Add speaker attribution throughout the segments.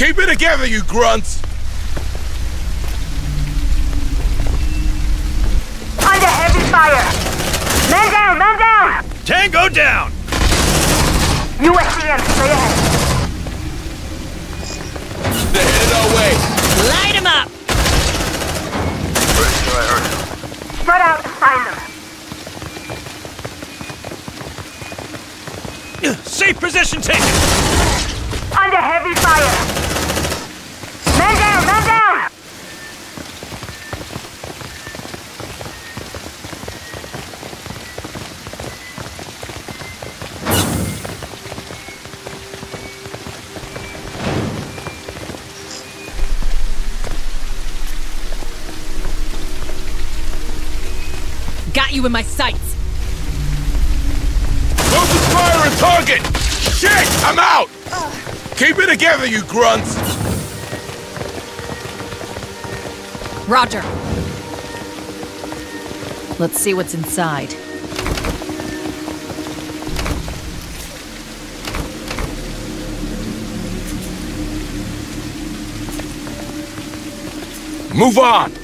Speaker 1: Keep it together, you grunts!
Speaker 2: Under heavy fire! Man down, man down!
Speaker 3: Tango down!
Speaker 2: USCM, straight ahead.
Speaker 1: They're headed our way!
Speaker 4: Light him up!
Speaker 2: Spread out and find them.
Speaker 3: Safe position taken!
Speaker 2: Under heavy fire!
Speaker 4: You in my sights.
Speaker 1: Closest fire and target! Shit! I'm out! Keep it together, you grunts!
Speaker 4: Roger. Let's see what's inside.
Speaker 1: Move on!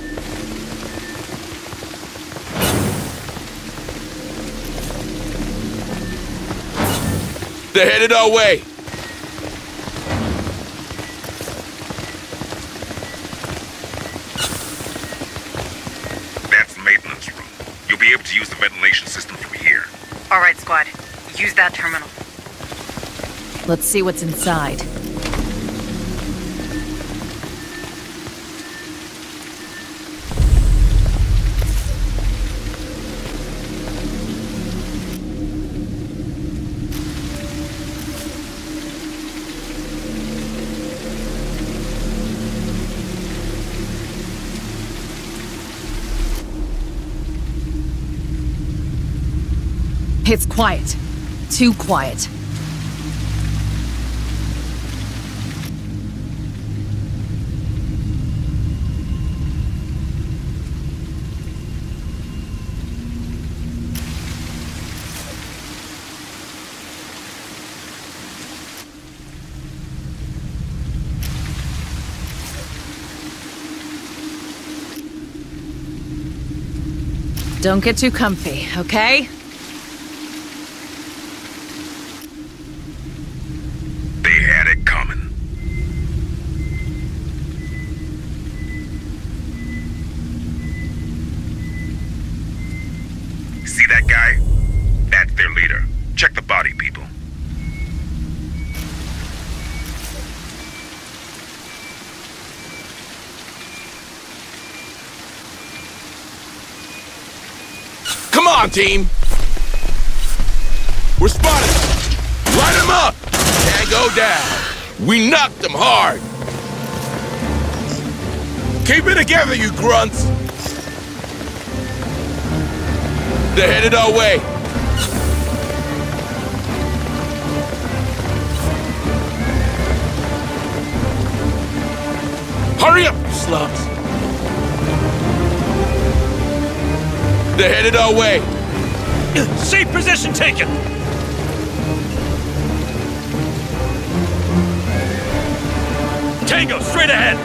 Speaker 1: They're headed our way!
Speaker 5: That's the maintenance room. You'll be able to use the ventilation system from here.
Speaker 6: All right, squad. Use that terminal.
Speaker 4: Let's see what's inside. It's quiet. Too quiet. Don't get too comfy, okay?
Speaker 1: Team! We're spotted! Light them up! Can't go down! We knocked them hard! Keep it together, you grunts! They're headed our way! Hurry up, you slums! They're headed our way!
Speaker 3: Safe position taken! Tango, straight ahead!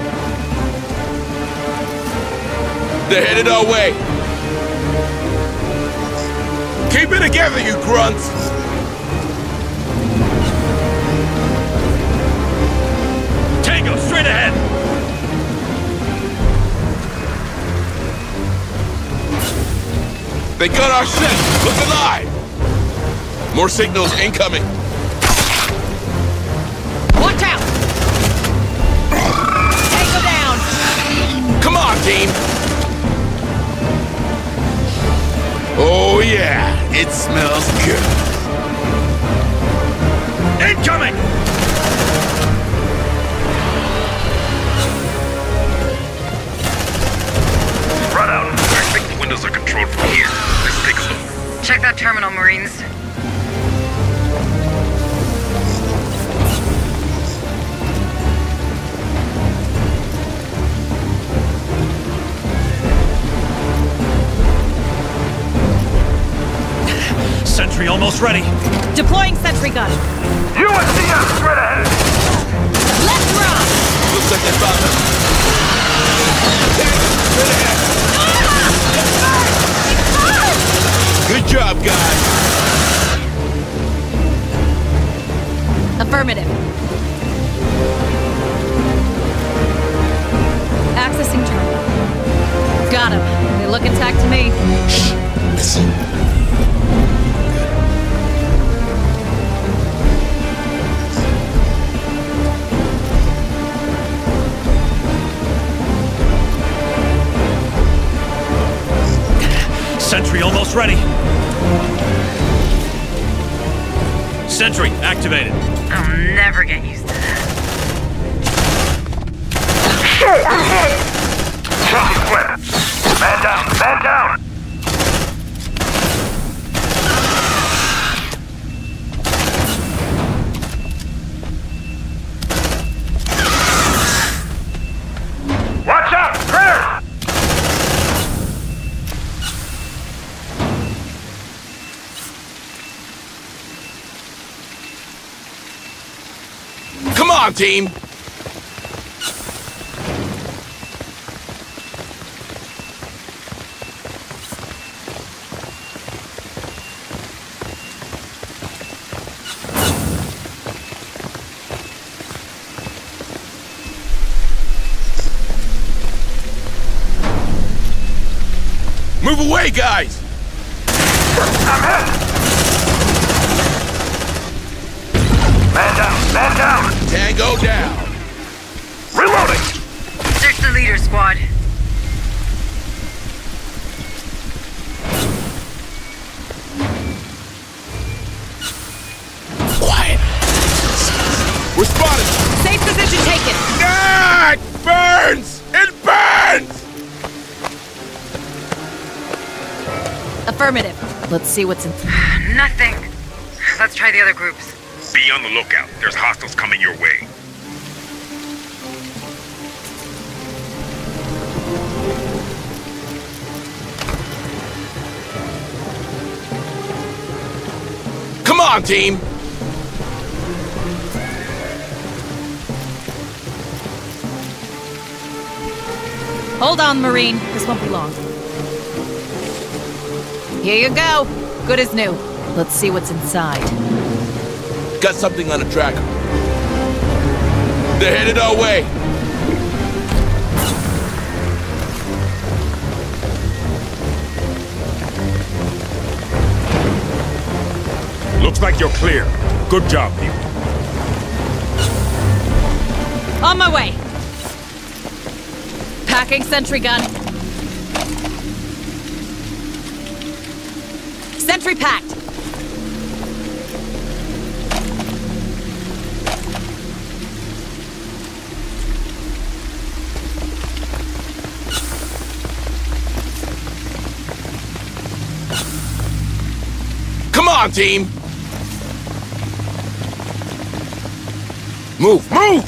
Speaker 1: They're headed our way! Keep it together, you grunts! They got our ship! Look alive! More signals incoming!
Speaker 4: Watch out! Tango down!
Speaker 1: Come on, team! Oh yeah, it smells good.
Speaker 3: Incoming!
Speaker 5: Run out. I think the windows are controlled from here. Let's take a look.
Speaker 6: Check that terminal, Marines.
Speaker 3: Sentry almost ready.
Speaker 4: Deploying sentry gun.
Speaker 2: USCM, straight ahead!
Speaker 4: Left rock!
Speaker 1: they found them. Good job, guys.
Speaker 4: Affirmative. Accessing terminal. Got him. They look intact to me. Shh.
Speaker 1: Listen.
Speaker 3: Sentry almost ready. Sentry activated.
Speaker 6: I'll never get used to that.
Speaker 2: Shit, I'm hit!
Speaker 5: Changing split. Man down, man down.
Speaker 1: Team. Move away, guys!
Speaker 5: I'm hit! Man down!
Speaker 1: Tango down.
Speaker 5: Reloading!
Speaker 6: Search the leader, squad.
Speaker 1: Quiet. We're spotted.
Speaker 4: Safe position taken.
Speaker 1: Ah, it burns! It burns!
Speaker 4: Affirmative. Let's see what's in.
Speaker 6: Nothing. Let's try the other groups.
Speaker 5: Be on the lookout. There's hostiles coming your way.
Speaker 1: Come on, team.
Speaker 4: Hold on, Marine. This won't be long. Here you go. Good as new. Let's see what's inside.
Speaker 1: Got something on a tracker. They're headed our way.
Speaker 5: Looks like you're clear. Good job, people.
Speaker 4: On my way. Packing sentry gun.
Speaker 1: Team. Move, move!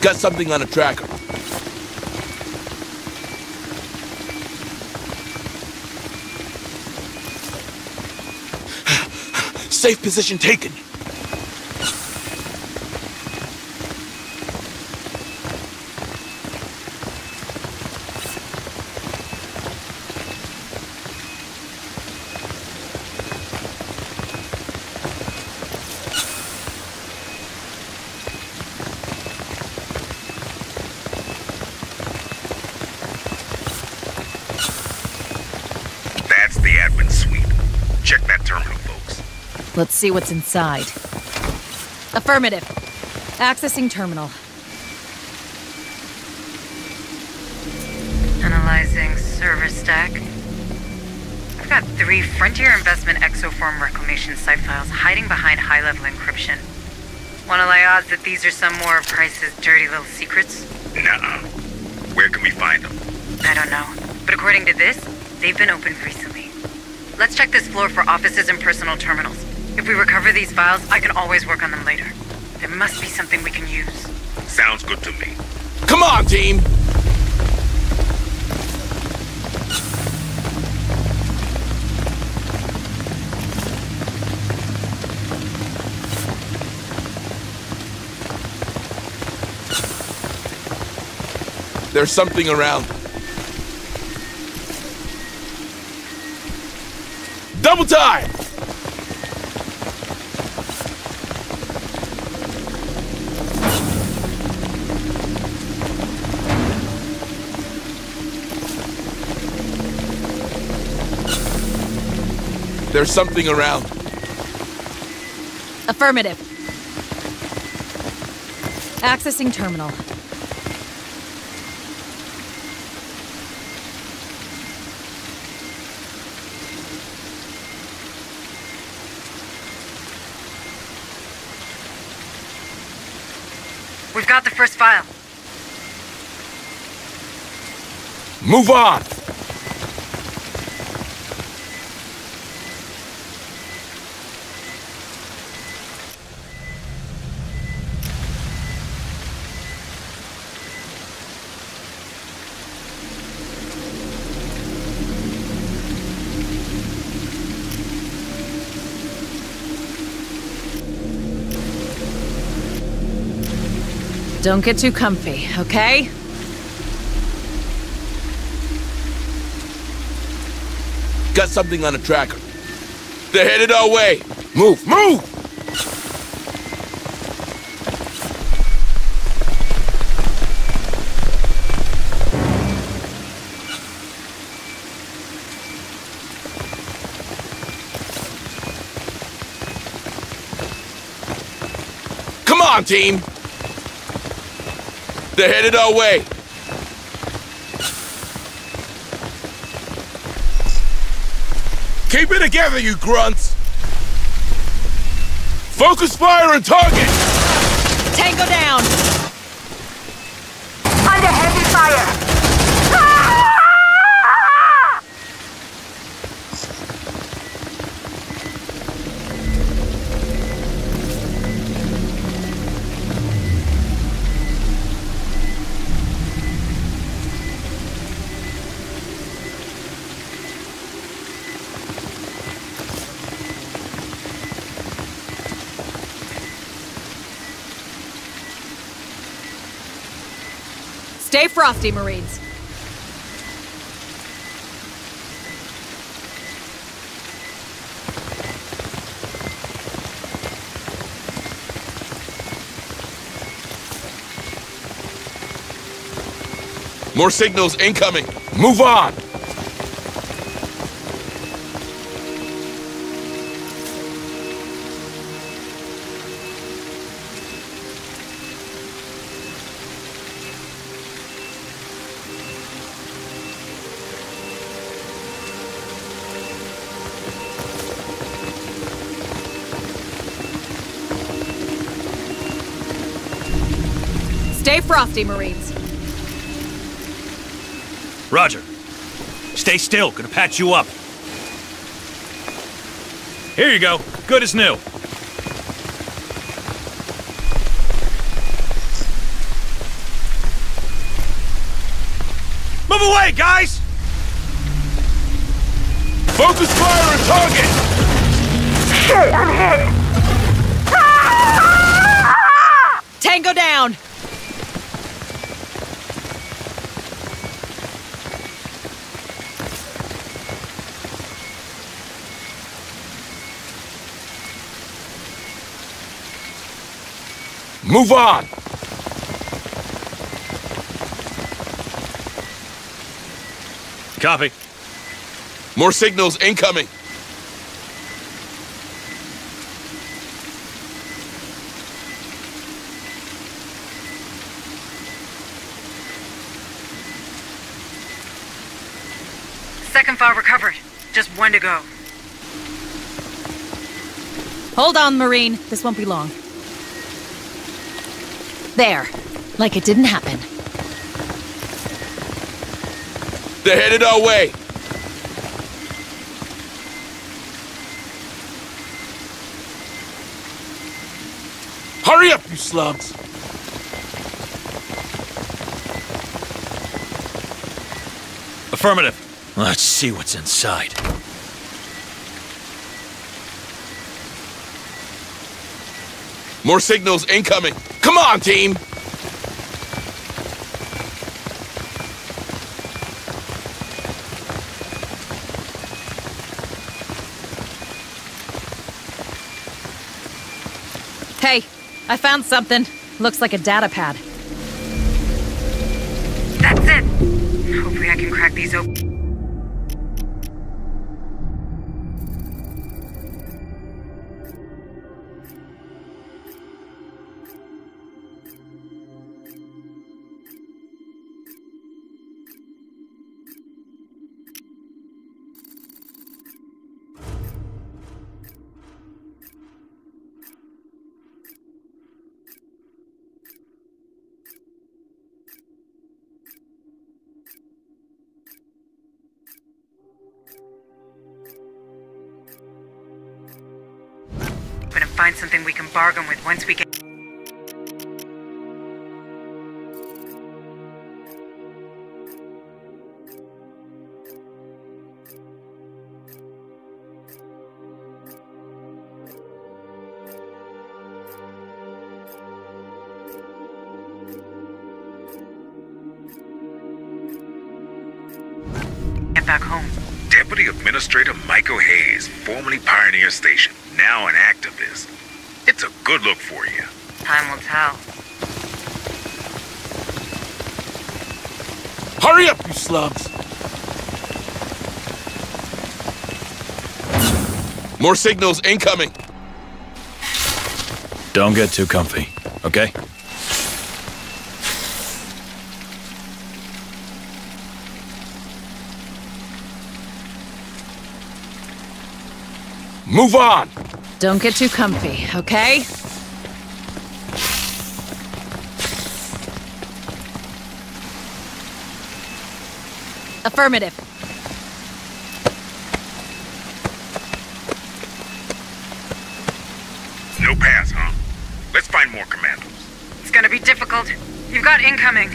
Speaker 1: Got something on a tracker. Safe position taken.
Speaker 5: That's the admin suite. Check that terminal, folks.
Speaker 4: Let's see what's inside. Affirmative. Accessing terminal.
Speaker 6: Analyzing server stack. I've got three Frontier Investment Exoform Reclamation site files hiding behind high-level encryption. Wanna lay odds that these are some more of Pryce's dirty little secrets?
Speaker 5: Nuh-uh. Where can we find them?
Speaker 6: I don't know. But according to this, they've been opened recently. Let's check this floor for offices and personal terminals. If we recover these files, I can always work on them later. There must be something we can use.
Speaker 5: Sounds good to me.
Speaker 1: Come on, team. There's something around. Double time! There's something around.
Speaker 4: Affirmative. Accessing terminal.
Speaker 6: We've got the first file.
Speaker 1: Move on!
Speaker 4: Don't get too comfy, okay?
Speaker 1: Got something on a tracker. They're headed our way. Move, move! Come on, team! They're headed our way. Keep it together, you grunts! Focus fire and target!
Speaker 4: Tango down! Stay frosty, Marines.
Speaker 1: More signals incoming. Move on!
Speaker 4: Stay frosty, Marines.
Speaker 3: Roger. Stay still. Gonna patch you up. Here you go. Good as new. Move away, guys!
Speaker 1: Focus fire and target!
Speaker 2: Shit, I'm hit!
Speaker 4: Tango down!
Speaker 1: Move on!
Speaker 3: Copy.
Speaker 1: More signals incoming.
Speaker 6: Second file recovered. Just one to go.
Speaker 4: Hold on, Marine. This won't be long. There. Like it didn't happen.
Speaker 1: They're headed our way. Hurry up, you slugs!
Speaker 3: Affirmative. Let's see what's inside.
Speaker 1: More signals incoming. Come on, team!
Speaker 4: Hey, I found something. Looks like a data pad.
Speaker 6: That's it. Hopefully I can crack these open. Bargain with once we get. Back home.
Speaker 5: Deputy Administrator Maeko Hayes, formerly Pioneer Station, now an activist. It's a good look for you.
Speaker 6: Time will tell.
Speaker 1: Hurry up, you slugs! More signals incoming.
Speaker 3: Don't get too comfy, okay?
Speaker 1: Move on!
Speaker 4: Don't get too comfy, okay? Affirmative.
Speaker 5: No pass, huh? Let's find more commandos.
Speaker 6: It's gonna be difficult. You've got incoming.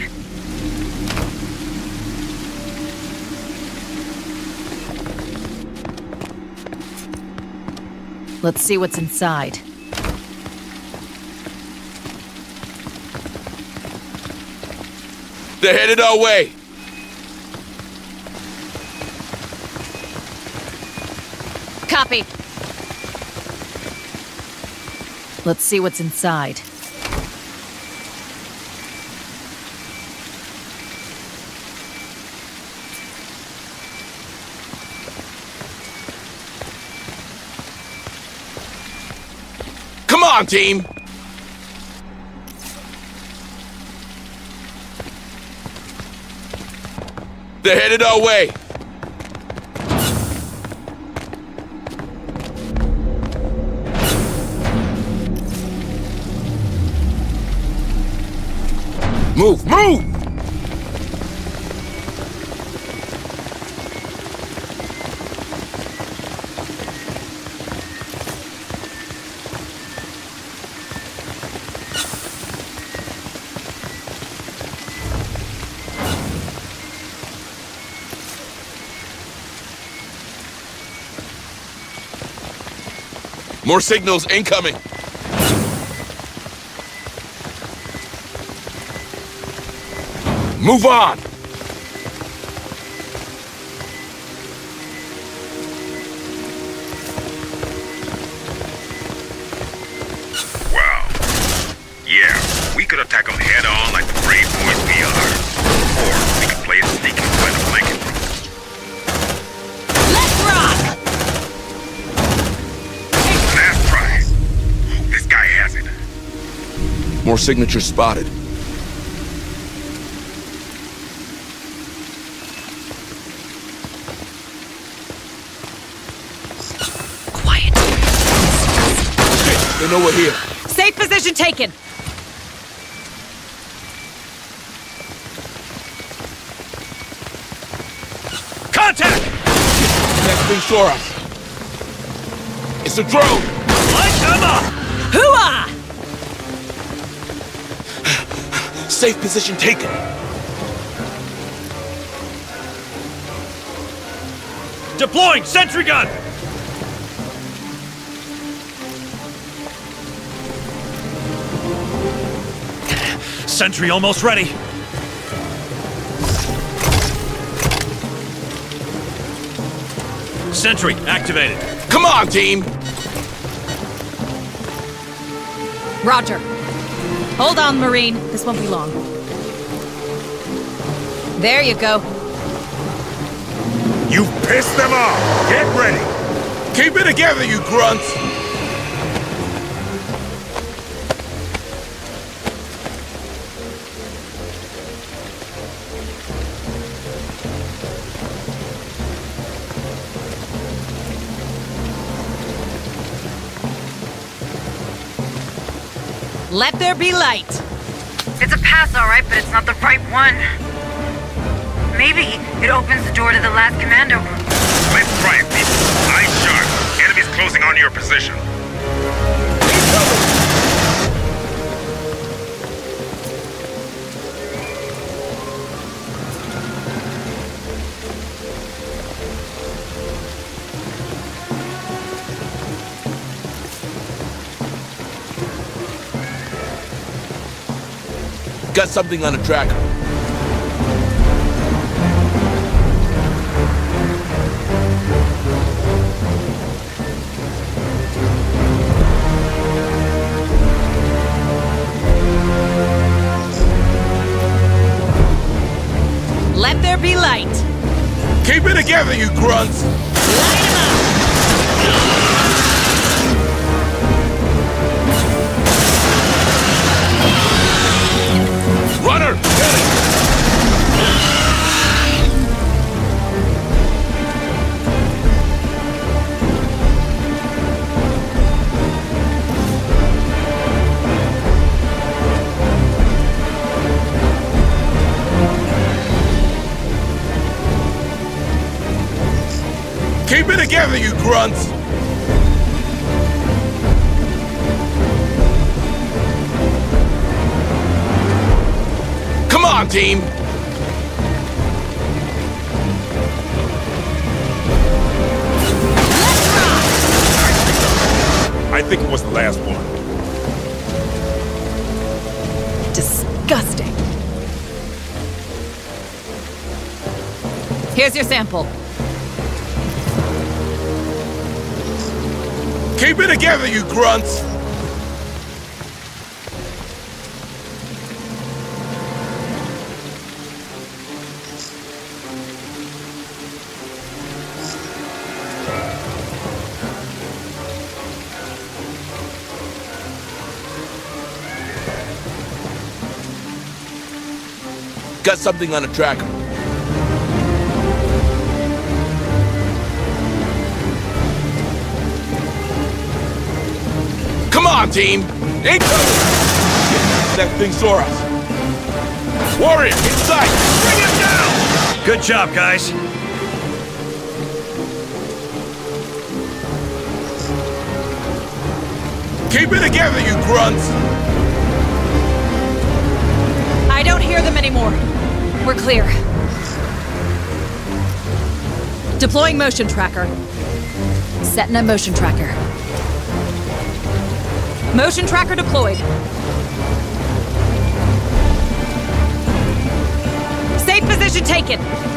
Speaker 4: Let's see what's inside.
Speaker 1: They're headed our way.
Speaker 4: Copy. Let's see what's inside.
Speaker 1: Come on, team! They're headed our way. Move, move! More signals incoming. Move on!
Speaker 5: It.
Speaker 1: More signatures spotted.
Speaker 4: Quiet.
Speaker 1: Shit, they know we're here.
Speaker 4: Safe position taken.
Speaker 3: Contact!
Speaker 1: Next thing saw us. It's a drone!
Speaker 3: Light them up!
Speaker 4: Hooah!
Speaker 1: Safe position taken.
Speaker 3: Deploying sentry gun! Sentry almost ready. Sentry activated.
Speaker 1: Come on, team!
Speaker 4: Roger. Hold on, Marine. This won't be long. There you go.
Speaker 1: You pissed them off! Get ready! Keep it together, you grunts!
Speaker 4: Let there be light.
Speaker 6: It's a pass, all right, but it's not the right one. Maybe it opens the door to the last commando room.
Speaker 5: Let's try it, people. Eyes sharp. Enemies closing on your position.
Speaker 1: Got something on the tracker.
Speaker 4: Let there be light.
Speaker 1: Keep it together, you grunts! Together, you grunts! Come on, team! I think it was the last one.
Speaker 4: Disgusting. Here's your sample.
Speaker 1: Keep it together, you grunts! Got something on the tracker. On, team! Ain't That thing saw us. Warrior, inside! Bring him down!
Speaker 3: Good job, guys.
Speaker 1: Keep it together, you grunts!
Speaker 4: I don't hear them anymore. We're clear. Deploying motion tracker. Setting a motion tracker. Motion tracker deployed. Safe position taken.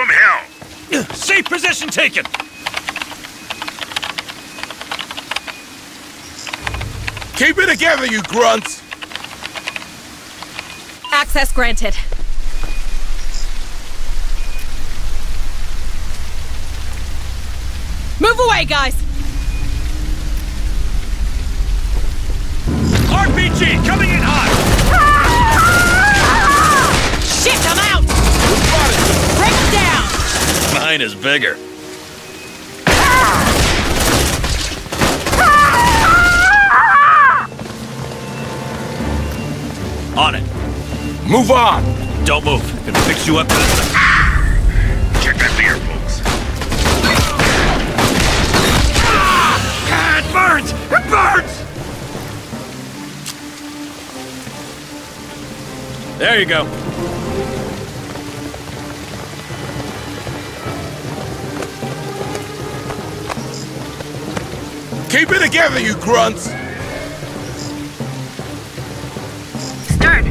Speaker 5: Give them hell.
Speaker 3: Safe position taken!
Speaker 1: Keep it together, you grunts!
Speaker 4: Access granted. Move away, guys!
Speaker 3: RPG coming in hot! Mine is bigger. On it.
Speaker 1: Move on!
Speaker 3: Don't move. Gonna fix you up.
Speaker 5: Check that beer, folks.
Speaker 3: Ah, it burns! It burns! There you go.
Speaker 1: Keep it together, you grunts!
Speaker 6: Stern,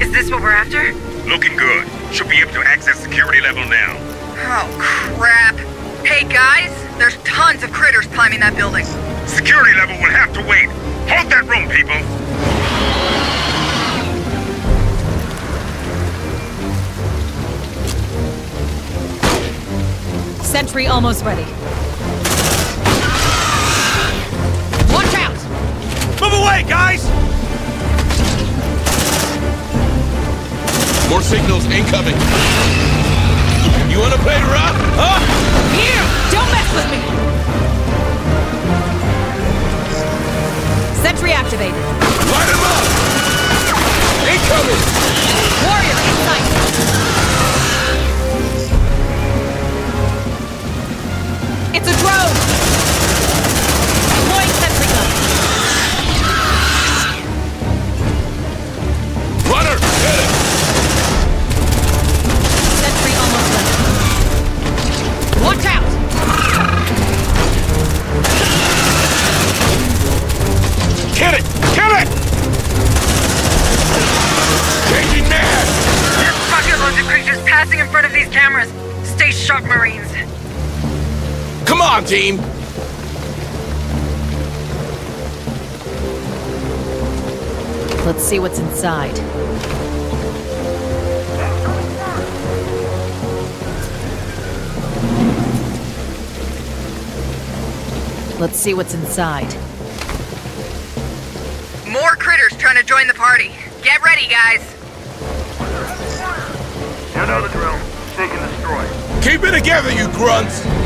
Speaker 6: is this what we're after?
Speaker 5: Looking good. Should be able to access security level now.
Speaker 7: Oh, crap. Hey, guys, there's tons of critters climbing that building.
Speaker 5: Security level will have to wait. Hold that room, people.
Speaker 4: Sentry almost ready.
Speaker 1: Signals incoming! You wanna play rough, huh?
Speaker 4: Here! Don't mess with me! Sentry activated.
Speaker 1: Light him up! Incoming!
Speaker 4: Warrior in sight. It's a drone!
Speaker 1: Hit it! Kill it! Changing man!
Speaker 6: There's bucketloads of creatures passing in front of these cameras. Stay sharp, Marines.
Speaker 1: Come on, team!
Speaker 4: Let's see what's inside. Let's see what's inside.
Speaker 7: Join the party. Get ready, guys.
Speaker 5: You know the drill. Seek and destroy.
Speaker 1: Keep it together, you grunts!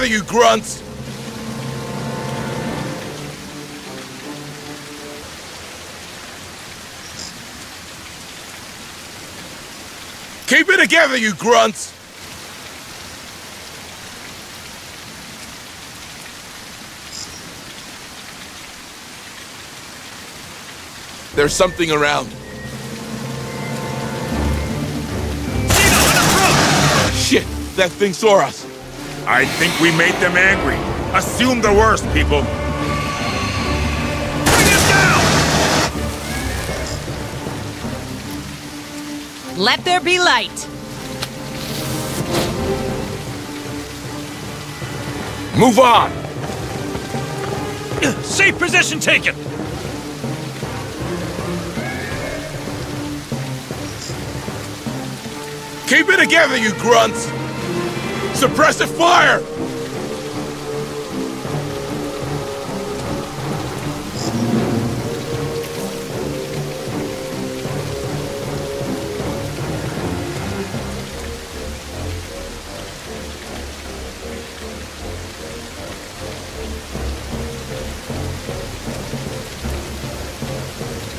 Speaker 1: Together, you grunts! Keep it together, you grunts! There's something around. Shit, that thing saw us.
Speaker 5: I think we made them angry. Assume the worst, people.
Speaker 3: Bring him down!
Speaker 4: Let there be light!
Speaker 1: Move on!
Speaker 3: Safe position taken!
Speaker 1: Keep it together, you grunts! Suppressive fire!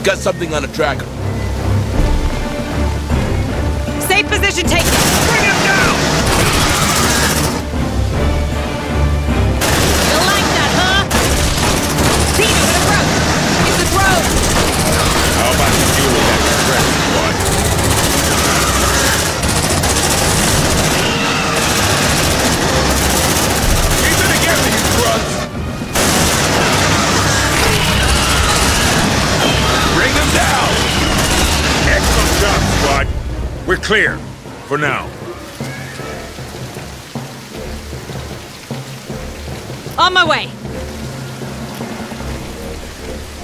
Speaker 1: Got something on a tracker.
Speaker 5: Clear. For now.
Speaker 4: On my way.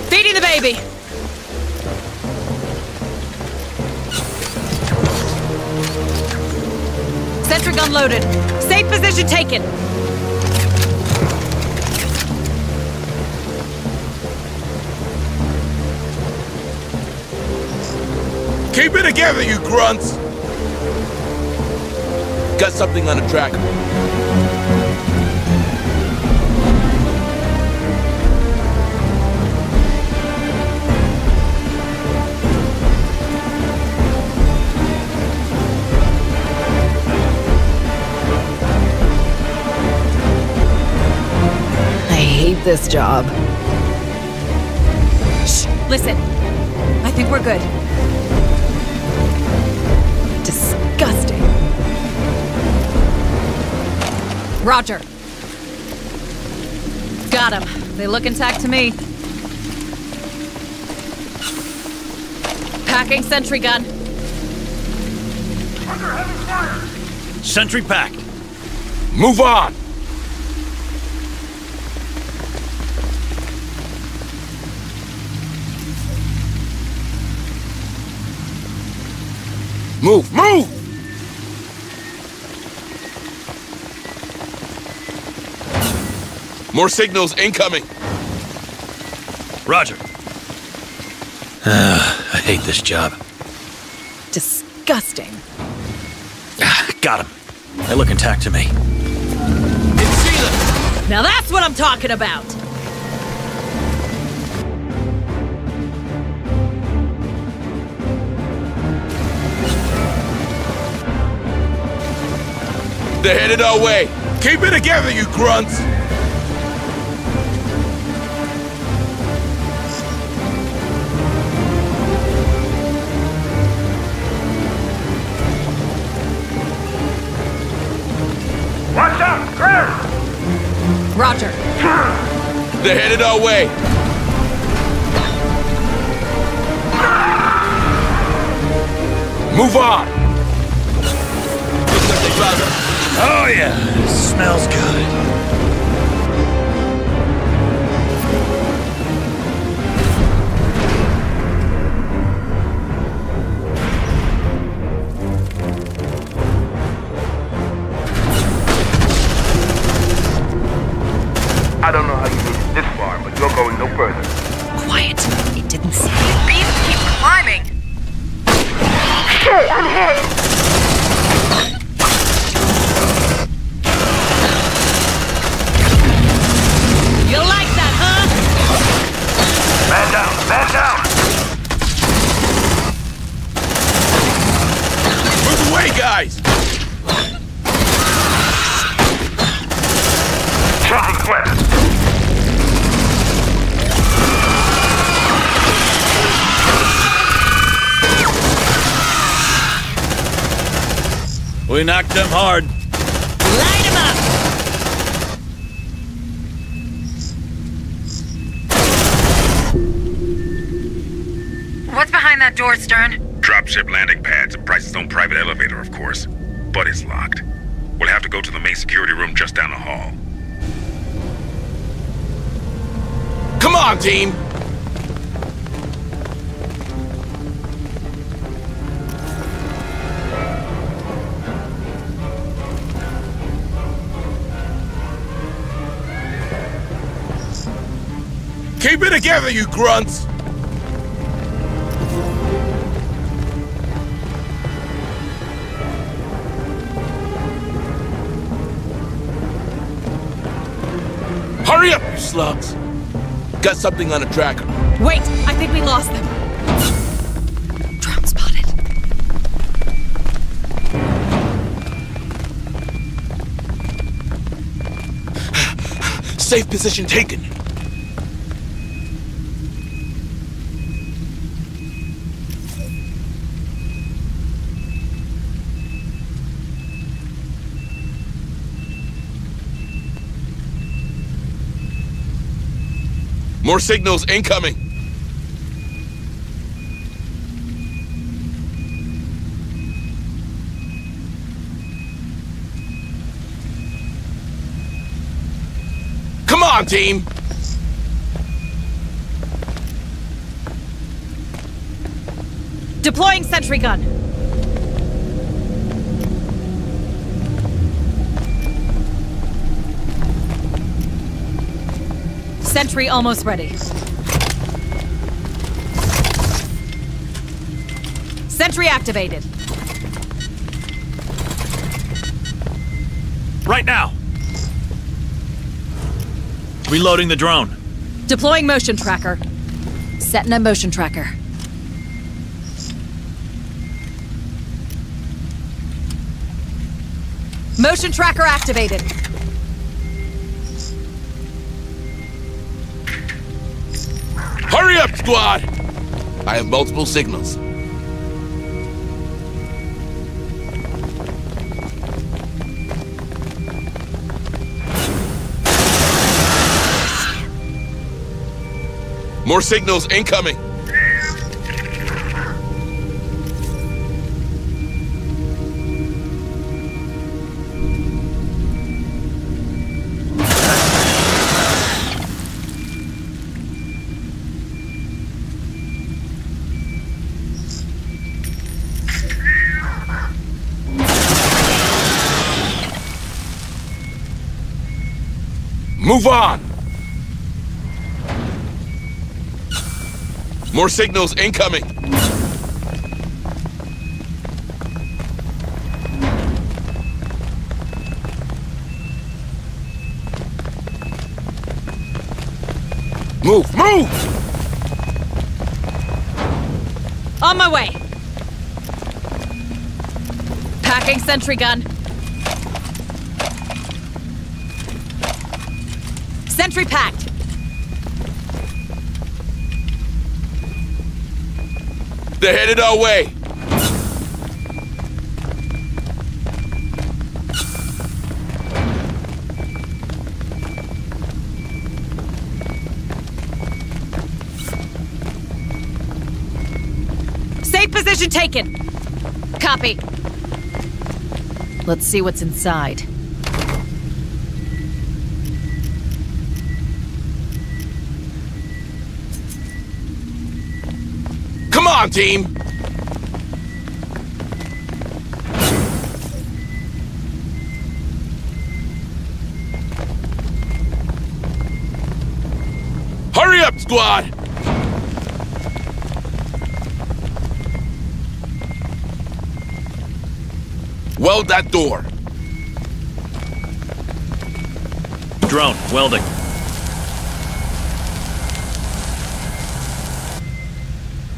Speaker 4: Feeding the baby. Sentry gun loaded. Safe position taken.
Speaker 1: Keep it together, you grunts! Got something on the tracker.
Speaker 8: I hate this job.
Speaker 4: Shh. Listen. I think we're good. Roger. Got him. They look intact to me. Packing sentry gun. Under Heavy fire.
Speaker 3: Sentry packed.
Speaker 1: Move on! Move, move! More signals incoming.
Speaker 3: Roger. I hate this job.
Speaker 8: Disgusting.
Speaker 3: Ah, Got him. They look intact to me.
Speaker 1: It's Sheila!
Speaker 4: Now that's what I'm talking about!
Speaker 1: They're headed our way. Keep it together, you grunts! They're headed our way. Move on! Looks like they found.
Speaker 3: Oh, yeah. Smells good. We knocked them hard.
Speaker 4: Light him up!
Speaker 6: What's behind that door, Stern?
Speaker 5: Dropship landing pads and Pryce's own private elevator, of course. But it's locked. We'll have to go to the main security room just down the hall.
Speaker 1: Come on, team! together, you grunts! Hurry up, you slugs! Got something on a tracker.
Speaker 4: Wait, I think we lost them. Drone spotted.
Speaker 1: Safe position taken. More signals incoming. Come on, team!
Speaker 4: Deploying sentry gun. Sentry almost ready. Sentry activated.
Speaker 3: Right now! Reloading the drone.
Speaker 4: Deploying motion tracker. Setting a motion tracker. Motion tracker activated.
Speaker 1: Squad! I have multiple signals. More signals incoming. Move on! More signals incoming. Move, move!
Speaker 4: On my way. Packing sentry gun. Sentry packed.
Speaker 1: They're headed our way.
Speaker 4: Safe position taken. Copy. Let's see what's inside.
Speaker 1: Team! Hurry up, squad! Weld that door.
Speaker 3: Drone, welding.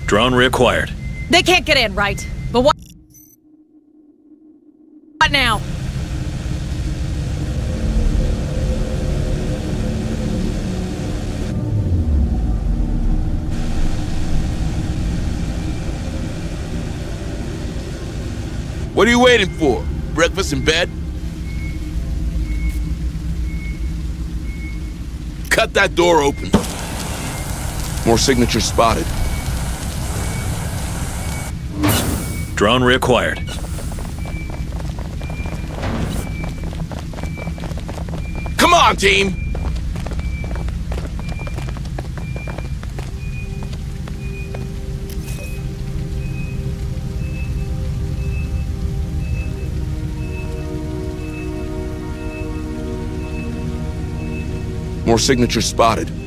Speaker 3: Drone reacquired.
Speaker 4: They can't get in, right? But what? What now?
Speaker 1: What are you waiting for? Breakfast in bed? Cut that door open. More signatures spotted.
Speaker 3: Drone reacquired.
Speaker 1: Come on, team! More signatures spotted.